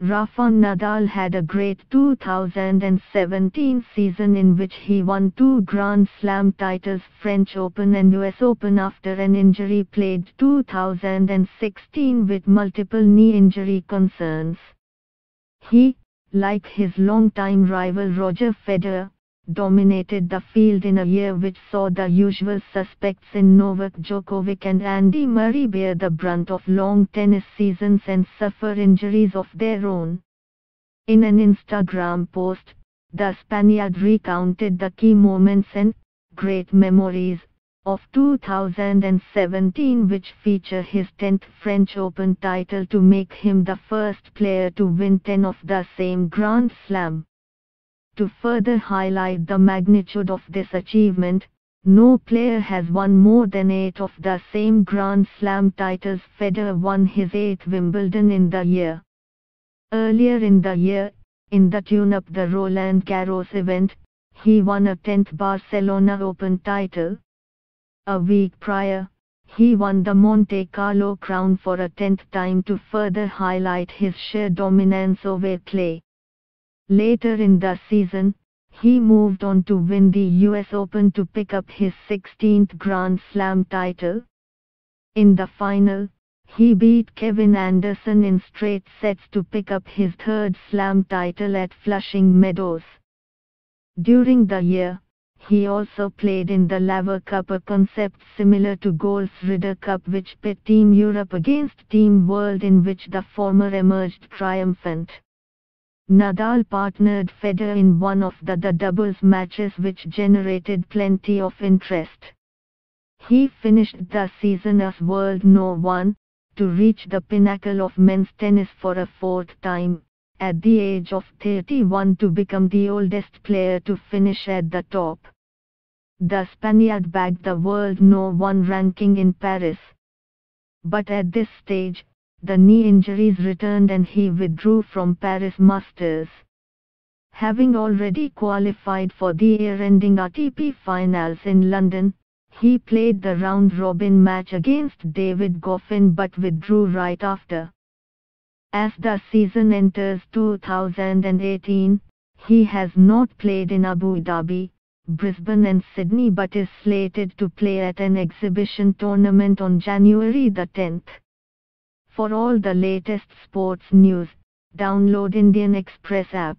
Rafa Nadal had a great 2017 season in which he won two Grand Slam titles French Open and US Open after an injury played 2016 with multiple knee injury concerns. He, like his longtime rival Roger Federer, dominated the field in a year which saw the usual suspects in Novak Djokovic and Andy Murray bear the brunt of long tennis seasons and suffer injuries of their own. In an Instagram post, the Spaniard recounted the key moments and great memories of 2017 which feature his 10th French Open title to make him the first player to win 10 of the same Grand Slam. To further highlight the magnitude of this achievement, no player has won more than eight of the same Grand Slam titles. Federer won his eighth Wimbledon in the year. Earlier in the year, in the tune-up the Roland Garros event, he won a 10th Barcelona Open title. A week prior, he won the Monte Carlo crown for a 10th time to further highlight his sheer dominance over clay. Later in the season, he moved on to win the US Open to pick up his 16th Grand Slam title. In the final, he beat Kevin Anderson in straight sets to pick up his third Slam title at Flushing Meadows. During the year, he also played in the Laver Cup a concept similar to golf's Ryder Cup which pit Team Europe against Team World in which the former emerged triumphant. Nadal partnered Federer in one of the, the doubles matches which generated plenty of interest. He finished the season as world no. 1, to reach the pinnacle of men's tennis for a fourth time, at the age of 31 to become the oldest player to finish at the top. The Spaniard bagged the world no. 1 ranking in Paris. But at this stage, the knee injuries returned and he withdrew from Paris Masters. Having already qualified for the year-ending ATP finals in London, he played the round-robin match against David Goffin but withdrew right after. As the season enters 2018, he has not played in Abu Dhabi, Brisbane and Sydney but is slated to play at an exhibition tournament on January the 10th. For all the latest sports news, download Indian Express app.